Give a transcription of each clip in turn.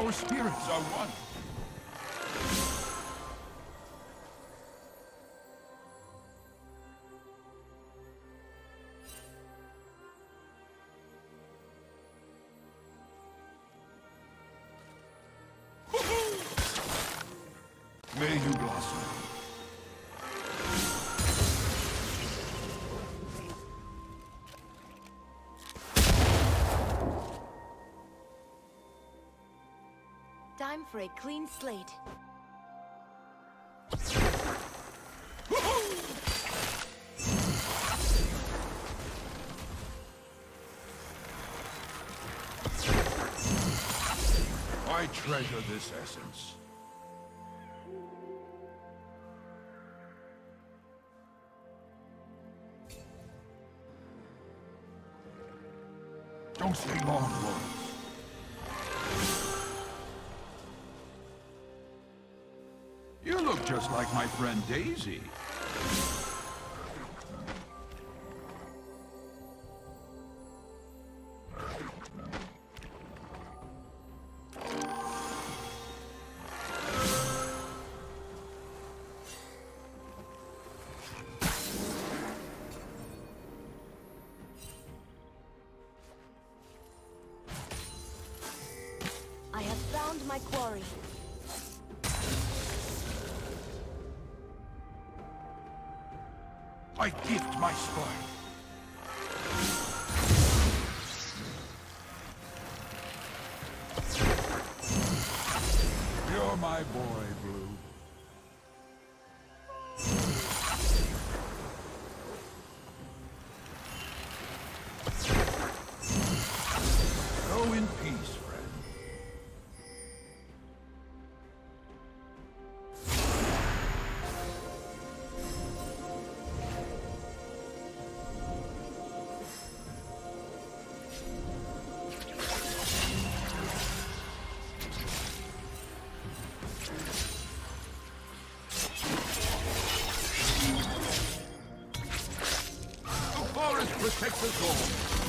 Our spirits are one. Time for a clean slate. I treasure this essence. Don't stay long, like my friend Daisy. I have found my quarry. I gift my spoil. Forest protects us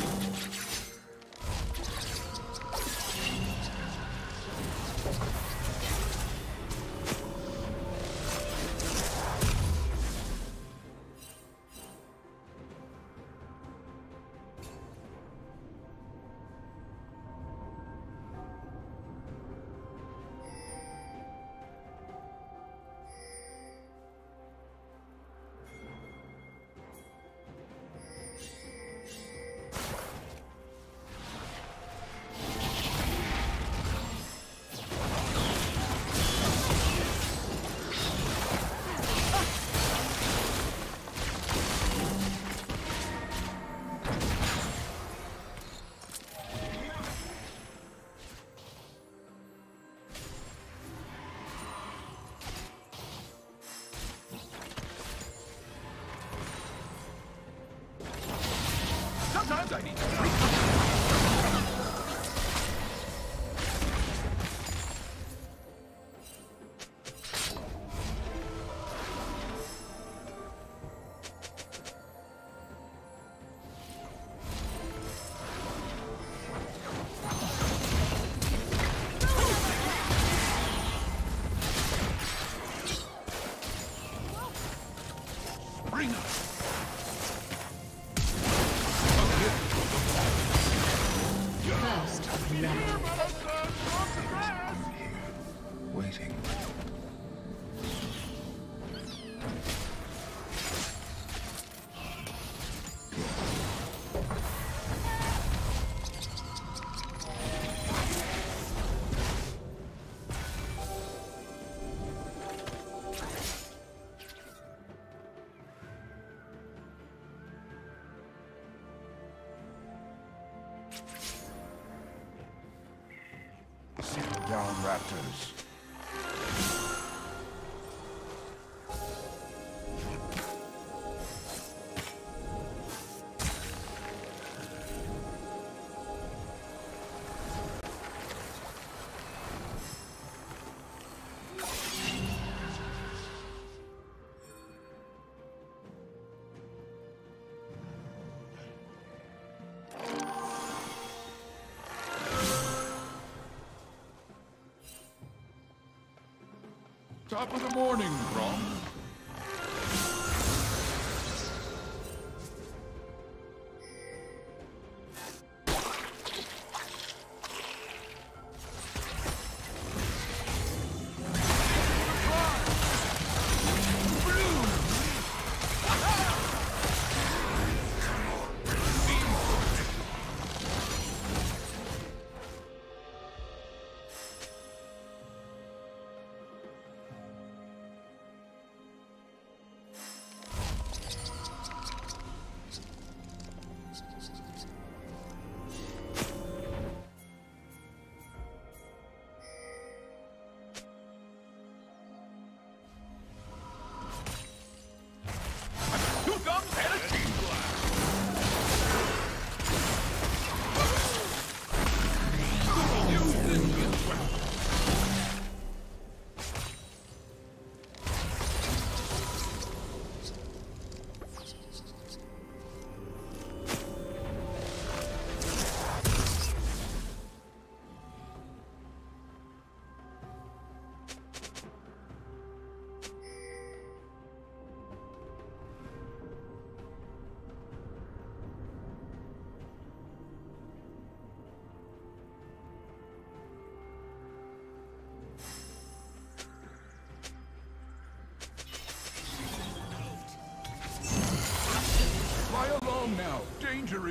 Bring us. Down, Top of the morning, Gromp.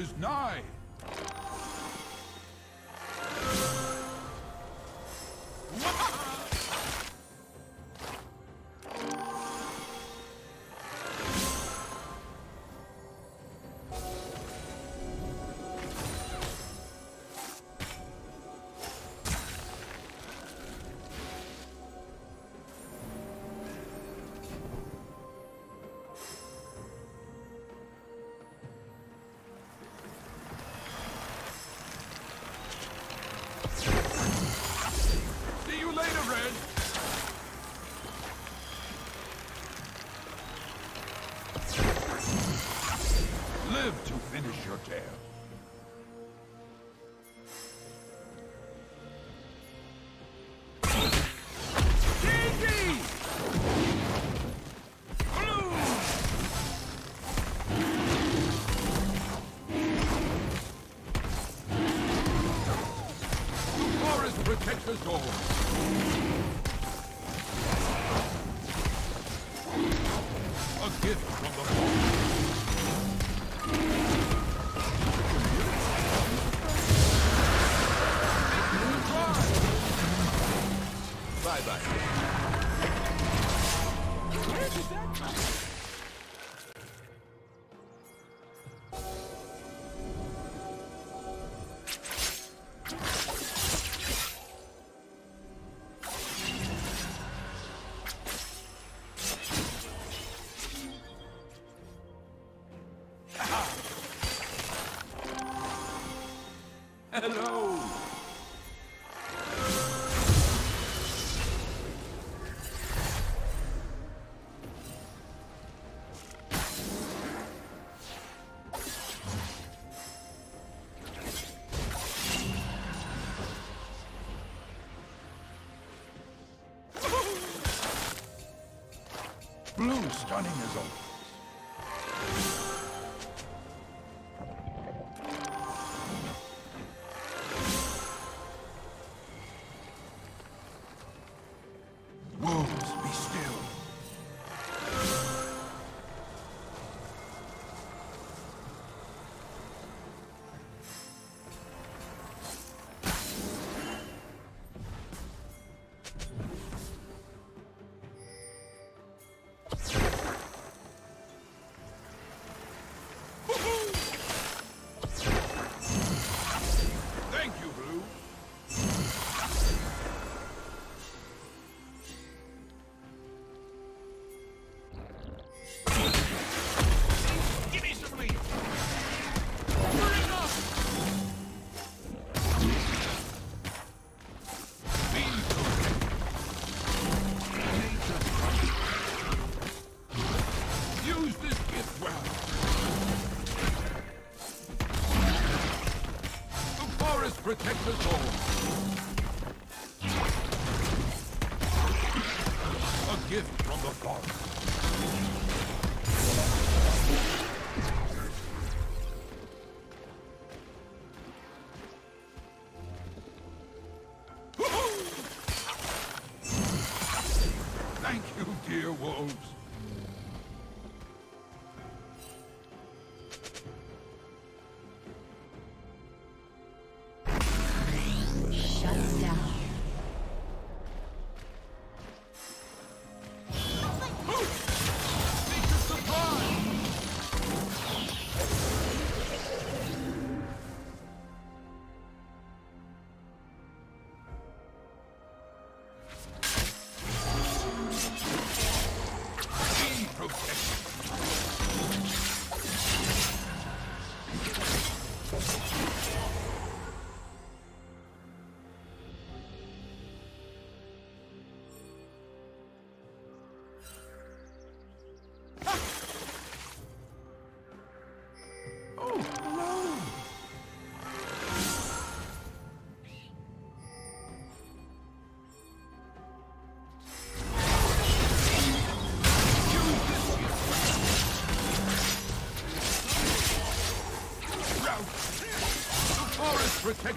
Is nigh. The protects us all. A gift from the forest. Bye bye. Hello. Blue stunning as The forest us all.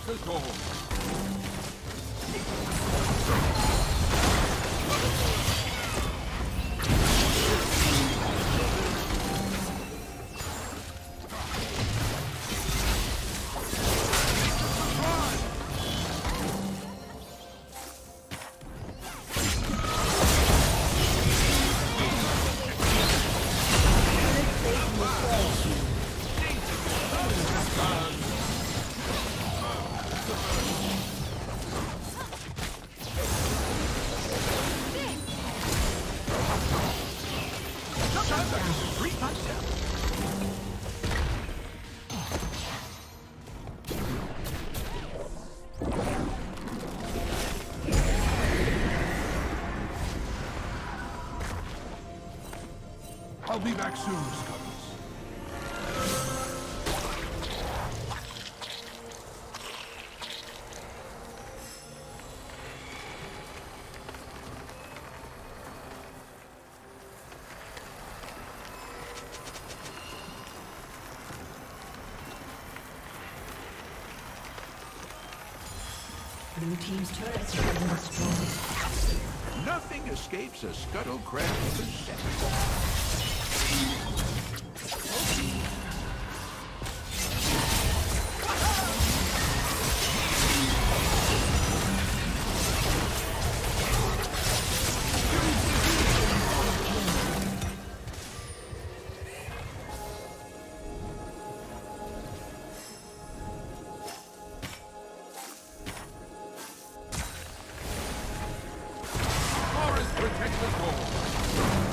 Forest protects be back soon, Scuttles. Blue team's turrets have been destroyed. Nothing escapes a perception. Forest protects us all.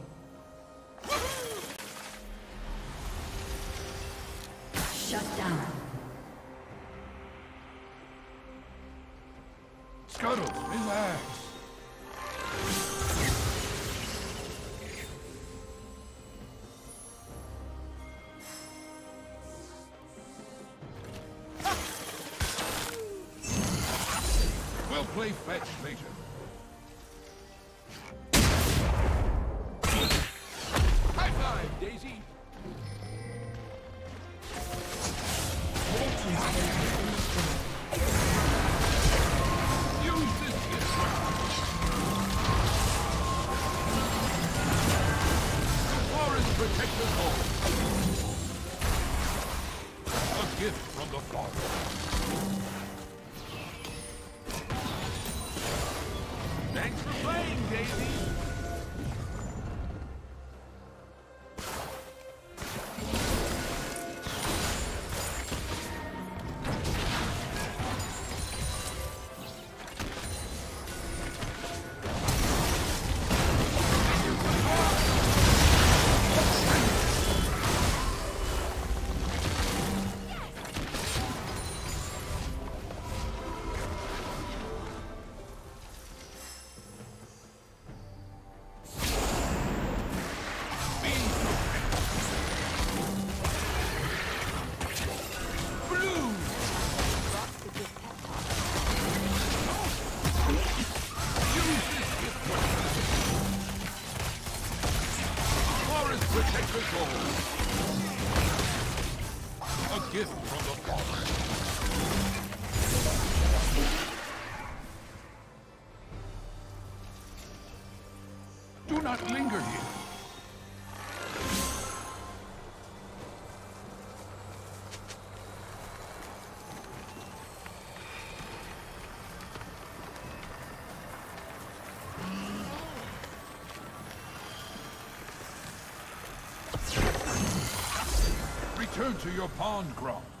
return to your pond crop.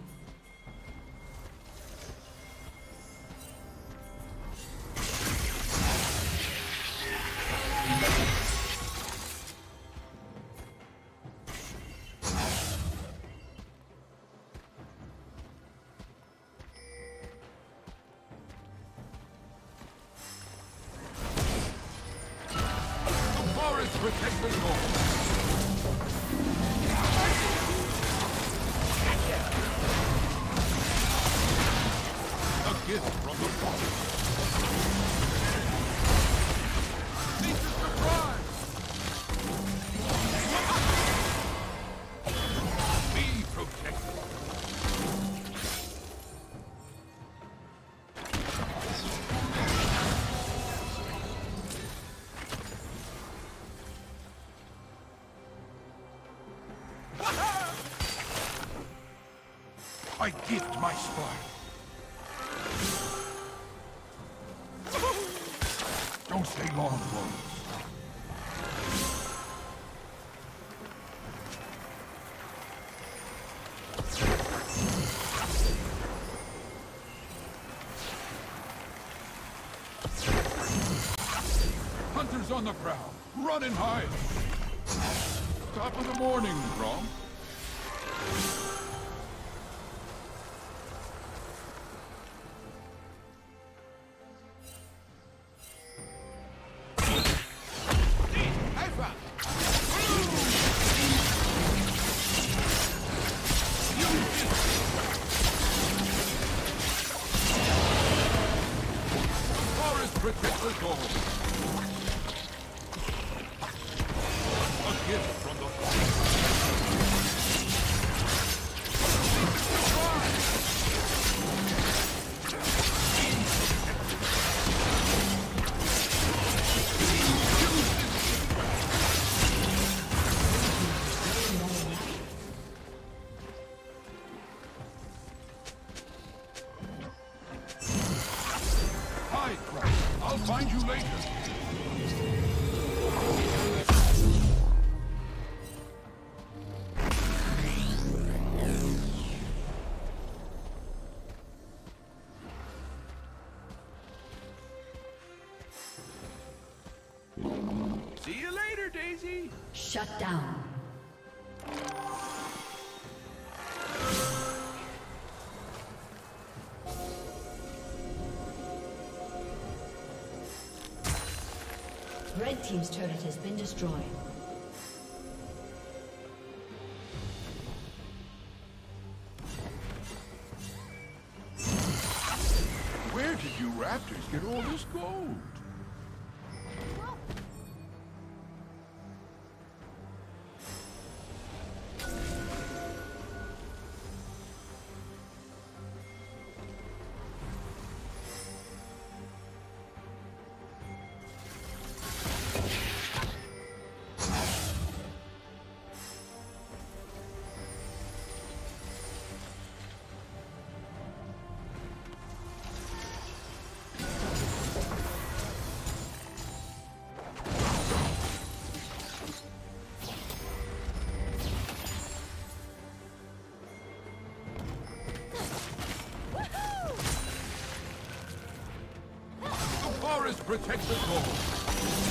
gift my spark. Don't stay long, Rose. Hunters on the prowl. Run and hide. Top of the morning, Gromp. Shut down. Red Team's turret has been destroyed. Where did you raptors get all this gold? Forest protects us